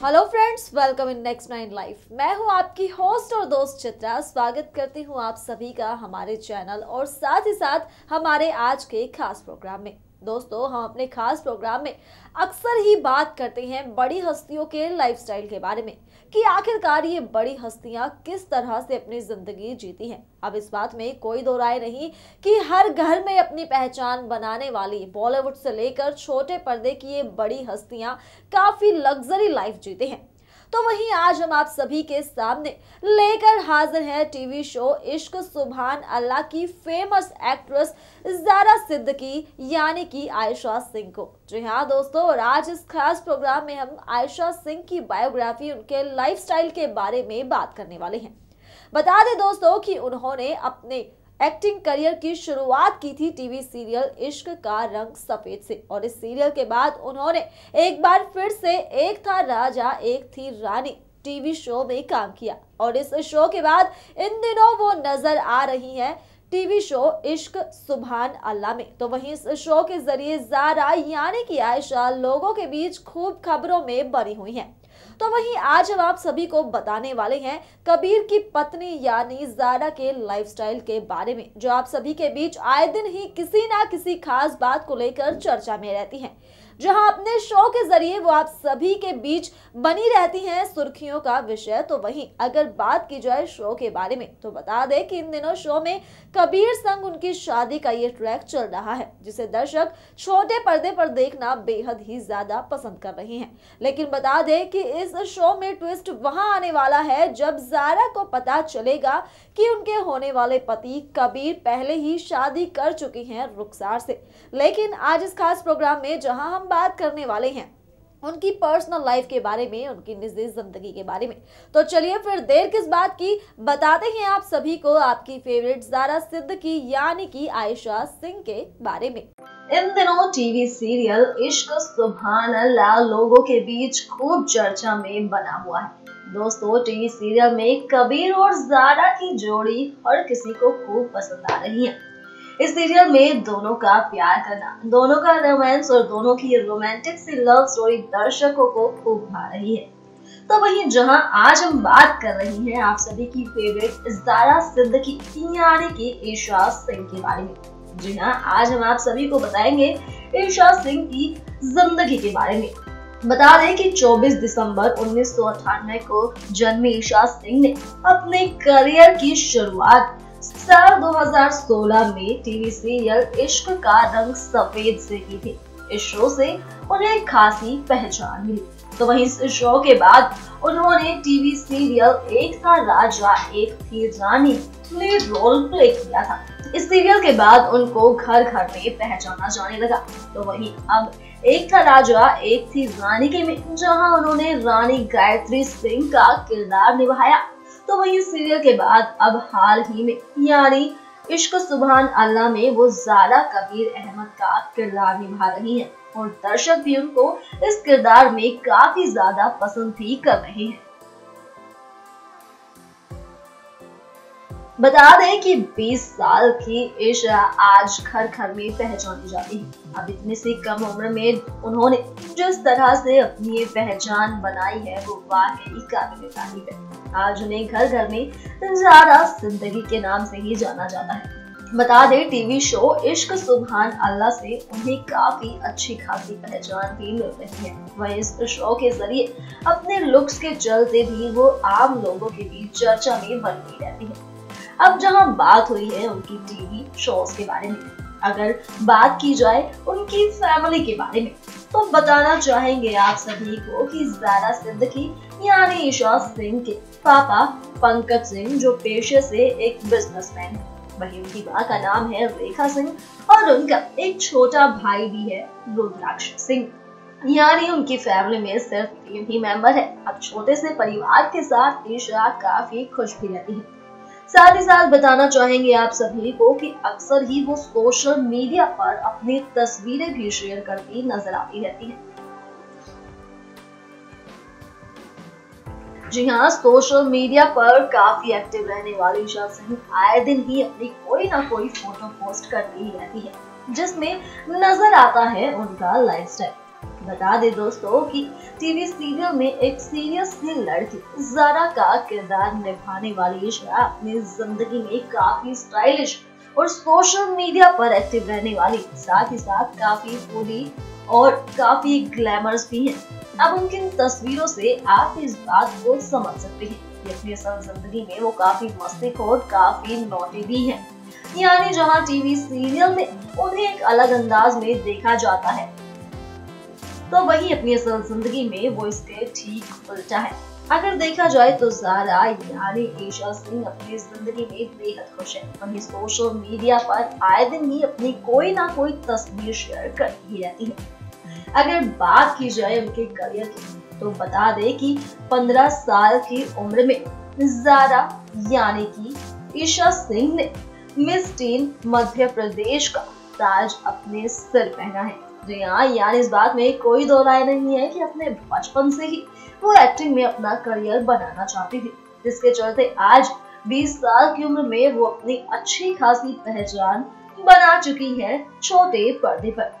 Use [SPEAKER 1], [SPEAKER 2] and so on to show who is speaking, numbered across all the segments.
[SPEAKER 1] Hello friends welcome in next nine life मैं हूँ आपकी होस्ट और दोस्त चित्रा। स्वागत करती हूँ आप सभी का हमारे चैनल और साथ ही साथ हमारे आज के खास प्रोग्राम में। दोस्तों, हम अपने खास प्रोग्राम में अक्सर ही बात करते हैं बड़ी हस्तियों के लाइफस्टाइल के बारे में, कि आखिरकार ये बड़ी हस्तियाँ किस तरह से अपनी ज़िंदगी जीती हैं। अब इस बात में कोई दो राय नहीं कि हर घर में अपनी पहचान बनाने वाली बॉलीवुड से लेकर छोटे पर्दे की ये बड़ी हस्तियाँ काफ़ी लग्जरी लाइफ जीते हैं। तो वहीं आज हम आप सभी के सामने लेकर हाजिर हैं टीवी शो इश्क सुभान अल्लाह की फ़ेमस एक्ट्रेस जारा सिद्दीकी यानी कि आयशा सिंह को। जी हाँ दोस्तों, और आज इस खास प्रोग्राम में हम आयशा सिंह की बायोग्राफी उनके लाइफस्टाइल के बारे में बात करने वाले हैं। बता दें दोस्तों कि उन्होंने अपने एक्टिंग करियर की शुरुआत की थी टीवी सीरियल इश्क का रंग सफ़ेद से। और इस सीरियल के बाद उन्होंने एक बार फिर से एक था राजा, एक थी रानी, टीवी शो में काम किया। और इस शो के बाद इन दिनों वो नज़र आ रही हैं टीवी शो इश्क सुभान अल्लाह में। तो वहीं इस शो के ज़रिए जारा, यानी कि आयशा, लोगों के बीच खूब खबरों में बनी हुई हैं। तो वहीं आज हम आप सभी को बताने वाले हैं कबीर की पत्नी यानी जारा के लाइफस्टाइल के बारे में, जो आप सभी के बीच आए दिन ही किसी ना किसी खास बात को लेकर चर्चा में रहती हैं। जहाँ अपने शो के ज़रिए वो आप सभी के बीच बनी रहती हैं सुर्खियों का विषय। तो वहीं अगर बात की जाए शो के बारे में तो बता दें कि इन दिनों शो में कबीर संग उनकी शादी का ये ट्रैक चल रहा है, जिसे दर्शक छोटे पर्दे पर देखना बेहद ही ज़्यादा पसंद कर रहे हैं। लेकिन बता दें कि इस शो में ट्विस्ट वहाँ आने वाला है, जब जारा को पता चलेगा कि उनके होने वाले पति कबीर पहले ही शादी कर चुकी हैं रुखसार से। लेकिन आज इस खास प्रोग्राम में, जहाँ हम बात करने वाले हैं। उनकी पर्सनल लाइफ के बारे में, उनकी निजी ज़िंदगी के बारे में। तो चलिए फिर देर किस बात की बताते हैं आप सभी को आपकी फेवरेट जारा सिद्दीकी यानी कि आयशा सिंह के बारे में।
[SPEAKER 2] इन दिनों टीवी सीरियल इश्क, सुभान अल्लाह, लोगों के बीच खूब चर्चा में बना हुआ है। दोस्तों टीवी सीरियल में कबीर और जारा की जोड़ी हर किसी को खूब पसंद आ रही है। इस सीरियल में दोनों का प्यार करना, दोनों का रोमांस और दोनों की रोमांटिक सी लव स्टोरी दर्शकों को खूब भा रही है। तो वहीं जहाँ आज हम बात कर रही हैं, आप सभी की फेवरेट जारा सिद्दीकी यानी कि ईशा सिंह के बारे में। जी हाँ आज हम आप सभी को बताएँगे ईशा सिंह की ज़िंदगी के बारे में। बता दें कि 24 दिसंबर उन्नीस सौ अठानवे को जन्मी ईशा सिंह ने अपने करियर की शुरुआत साल 2016 में टीवी सीरियल इश्क का रंग सफ़ेद से की थी इस शो से उन्हें खासी पहचान मिली। तो वहीं इस शो के बाद उन्होंने टीवी सीरियल एक था राजा, एक थी रानी में रोल प्ले किया था। इस सीरियल के बाद उनको घर घर में पहचाना जाने लगा। तो वहीं अब एक था राजा, एक थी रानी के में जहाँ उन्होंने रानी गायत्री सिंह का किरदार निभाया। तो वही सीरियल के बाद अब हाल ही में यानी इश्क सुबहान अल्लाह में वो जारा कबीर अहमद का किरदार निभा रही हैं और दर्शक भी उनको इस किरदार में काफ़ी ज़्यादा पसंद भी कर रहे हैं। बता दें कि 20 साल की ईशा आज घर घर में पहचानी जाती है। अब इतनी सी कम उम्र में उन्होंने जिस तरह से अपनी ये पहचान बनाई है, वो वाकई काबिल तारीफ़ है। आज उन्हें घर घर में ज़्यादा ज़िंदगी के नाम से ही जाना जाता है। बता दें, टीवी शो इश्क सुबहान अल्लाह से उन्हें काफ़ी अच्छी खासी पहचान भी मिल रही है। वह इस शो के ज़रिए अपने लुक्स के चलते भी वो आम लोगों के बीच चर्चा में बनी रहती है। अब जहाँ बात हुई है उनकी टीवी शोज़ के बारे में, अगर बात की जाए उनकी फैमिली के बारे में तो बताना चाहेंगे आप सभी को कि जारा सिद्दीकी यानी ईशा सिंह के पापा पंकज सिंह, जो पेशे से एक बिजनेसमैन है। वही उनकी माँ का नाम है रेखा सिंह और उनका एक छोटा भाई भी है रुद्राक्ष सिंह। यानी उनकी फैमिली में सिर्फ़ तीन ही मेंबर है। अब छोटे से परिवार के साथ ईशा काफ़ी खुश भी रहती है। साथ ही साथ बताना चाहेंगे आप सभी को कि अक्सर ही वो सोशल मीडिया पर अपनी तस्वीरें भी शेयर करती नज़र आती रहती है। जी हाँ सोशल मीडिया पर काफ़ी एक्टिव रहने वाली ईशा सिंह आए दिन ही अपनी कोई ना कोई फ़ोटो पोस्ट करती रहती है, जिसमें नज़र आता है उनका लाइफस्टाइल बता दे दोस्तों कि टीवी सीरियल में एक सीरियस सी लड़की जारा का किरदार निभाने वाली ईशा अपनी ज़िंदगी में काफ़ी स्टाइलिश और सोशल मीडिया पर एक्टिव रहने वाली। साथ ही साथ काफ़ी फूडी और काफ़ी ग्लैमरस भी है। अब उनकी तस्वीरों से आप इस बात को समझ सकते हैं कि अपनी असल ज़िंदगी में वो काफ़ी मस्तिक और काफ़ी नोटी भी है। यानी जहाँ टीवी सीरियल में उन्हें एक अलग अंदाज में देखा जाता है तो वही अपनी असल ज़िंदगी में वो इसके ठीक उल्टा है। अगर देखा जाए तो जारा, यानी ईशा सिंह अपनी ज़िंदगी में बेहद खुश है। वही सोशल मीडिया पर आए दिन ही अपनी कोई ना कोई तस्वीर शेयर करती रहती है। अगर बात की जाए उनके करियर की तो बता दे कि 15 साल की उम्र में जारा, यानी कि ईशा सिंह ने मिस टीन मध्य प्रदेश का ताज अपने सिर पहना है। जी हाँ यार, इस बात में कोई दो राय नहीं है कि अपने बचपन से ही वो एक्टिंग में अपना करियर बनाना चाहती थी, जिसके चलते आज 20 साल की उम्र में वो अपनी अच्छी खासी पहचान बना चुकी है छोटे पर्दे पर।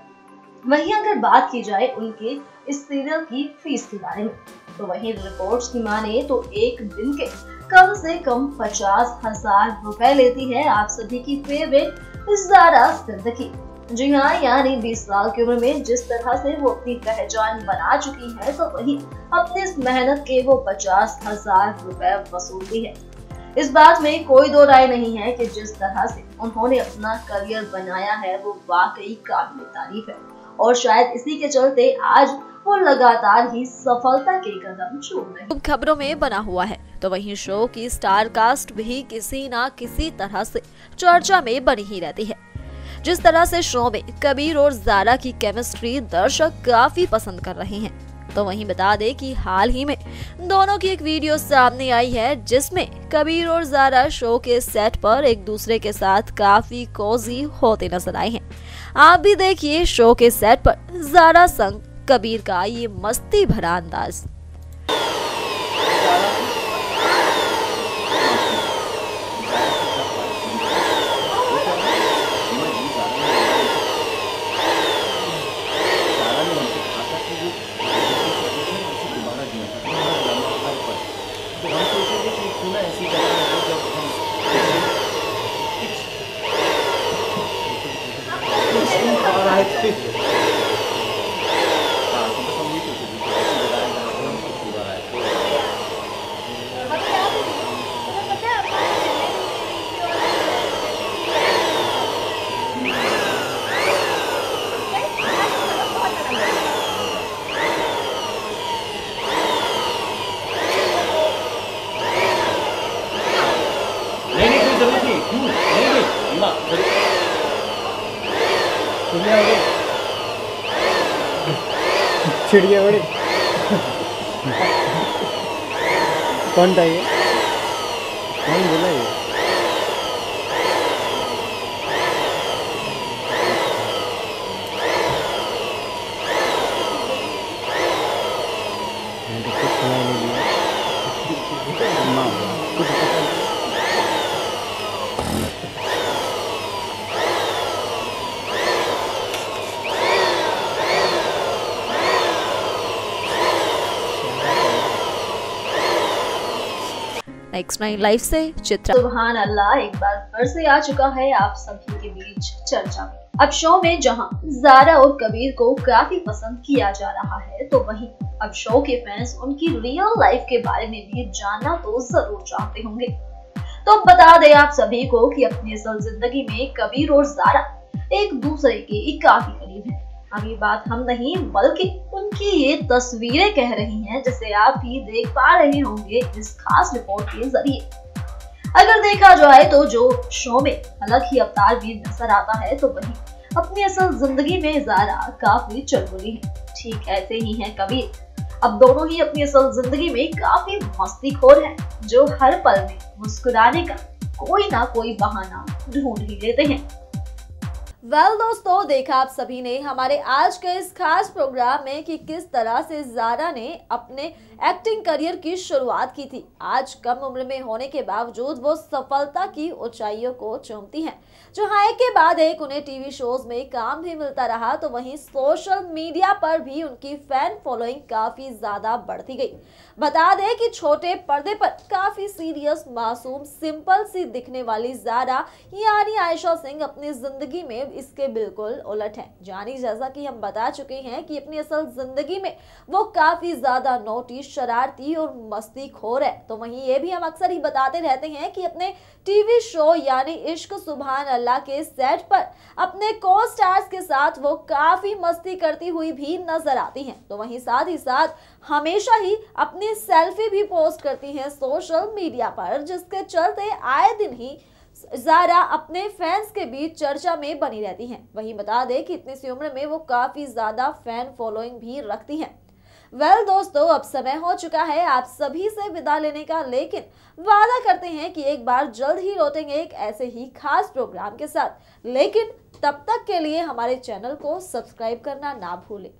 [SPEAKER 2] वहीं अगर बात की जाए उनके इस सीरियल की फ़ीस के बारे में तो वहीं रिपोर्ट्स की माने तो एक दिन के कम से कम पचास हज़ार रुपए लेती है आप सभी की फेवरेट जारा सिद्दीकी जी हाँ यानी 20 साल की उम्र में जिस तरह से वो अपनी पहचान बना चुकी है तो वही अपनी इस मेहनत के वो पचास हज़ार रुपए वसूलती है। इस बात में कोई दो राय नहीं है कि जिस तरह से उन्होंने अपना करियर बनाया है, वो वाकई काबिल तारीफ़ है। और शायद इसी के चलते आज वो लगातार ही सफलता के कदम चूम रहे
[SPEAKER 1] खबरों में बना हुआ है तो वहीं शो की स्टार कास्ट भी किसी ना किसी तरह से चर्चा में बनी ही रहती है। जिस तरह से शो में कबीर और जारा की केमिस्ट्री दर्शक काफ़ी पसंद कर रहे हैं। तो वहीं बता दें कि हाल ही में दोनों की एक वीडियो सामने आई है, जिसमें कबीर और जारा शो के सेट पर एक दूसरे के साथ काफ़ी कोजी होते नज़र आए हैं। आप भी देखिए शो के सेट पर जारा संग कबीर का ये मस्ती भरा अंदाज।
[SPEAKER 3] I चिड़िया बड़ी। कौन था ये? कौन बोला?
[SPEAKER 1] नेक्स्ट नाइन लाइफ से चित्रा.
[SPEAKER 2] सुबहान अल्लाह एक बार फिर से आ चुका है आप सभी के बीच चर्चा में। अब शो में जहाँ जारा और कबीर को काफ़ी पसंद किया जा रहा है तो वहीं अब शो के फैंस उनकी रियल लाइफ के बारे में भी जानना तो ज़रूर चाहते होंगे। तो बता दें आप सभी को कि अपनी असल ज़िंदगी में कबीर और जारा एक दूसरे के काफ़ी करीब है। अभी बात हम नहीं, बल्कि उनकी ये तस्वीरें कह रही हैं, जिसे आप भी देख पा रहे होंगे इस खास रिपोर्ट के ज़रिए। अगर देखा जाए तो जो शो में अलग ही अवतार भी नज़र आता है तो वही अपनी असल ज़िंदगी में जारा काफ़ी चलबुली है। ठीक ऐसे ही है कबीर। अब दोनों ही अपनी असल ज़िंदगी में काफ़ी मस्तीखोर है, जो हर पल में मुस्कुराने का कोई ना कोई बहाना ढूंढ ही लेते हैं।
[SPEAKER 1] वेल well, दोस्तों देखा आप सभी ने हमारे आज के इस खास प्रोग्राम में कि किस तरह से जारा ने अपने एक्टिंग करियर की शुरुआत की थी। आज कम उम्र में होने के बावजूद वो सफलता की ऊंचाइयों को चूमती हैं। जहाँ एक के बाद एक उन्हें टीवी शोज़ में काम भी मिलता रहा तो वहीं सोशल मीडिया पर भी उनकी फ़ैन फॉलोइंग काफ़ी ज़्यादा बढ़ती गई। बता दें कि छोटे पर्दे पर काफ़ी सीरियस मासूम सिंपल सी दिखने वाली जारा यानी आयशा सिंह अपनी ज़िंदगी में इसके बिल्कुल उलट है। जानी जैसा कि हम बता चुके हैं कि अपनी असल ज़िंदगी में वो काफ़ी ज़्यादा नोटी, शरारती और मस्ती खोर है। तो वहीं ये भी हम अक्सर ही बताते रहते हैं कि अपने टीवी शो यानी इश्क सुबहान अल्लाह के सेट पर अपने को स्टार्स के साथ वो काफ़ी मस्ती करती हुई भी नज़र आती हैं। तो वहीं साथ ही साथ हमेशा ही अपनी सेल्फी भी पोस्ट करती हैं सोशल मीडिया पर, जिसके चलते आए दिन ही जारा अपने फैंस के बीच चर्चा में बनी रहती हैं। वहीं बता दें कि इतनी सी उम्र में वो काफ़ी ज़्यादा फ़ैन फॉलोइंग भी रखती हैं। वेल well, दोस्तों अब समय हो चुका है आप सभी से विदा लेने का लेकिन वादा करते हैं कि एक बार जल्द ही लौटेंगे एक ऐसे ही खास प्रोग्राम के साथ। लेकिन तब तक के लिए हमारे चैनल को सब्सक्राइब करना ना भूलें।